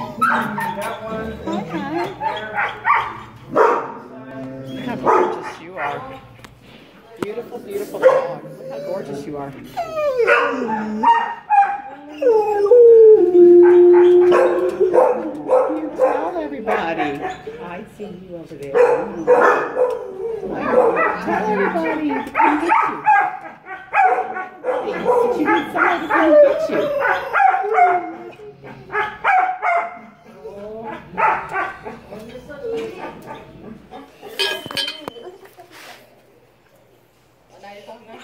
That how gorgeous you are. Beautiful, beautiful dog. How gorgeous you are. Tell everybody. I see you over there. Tell everybody. Come you. Need somebody to come get you. 还有一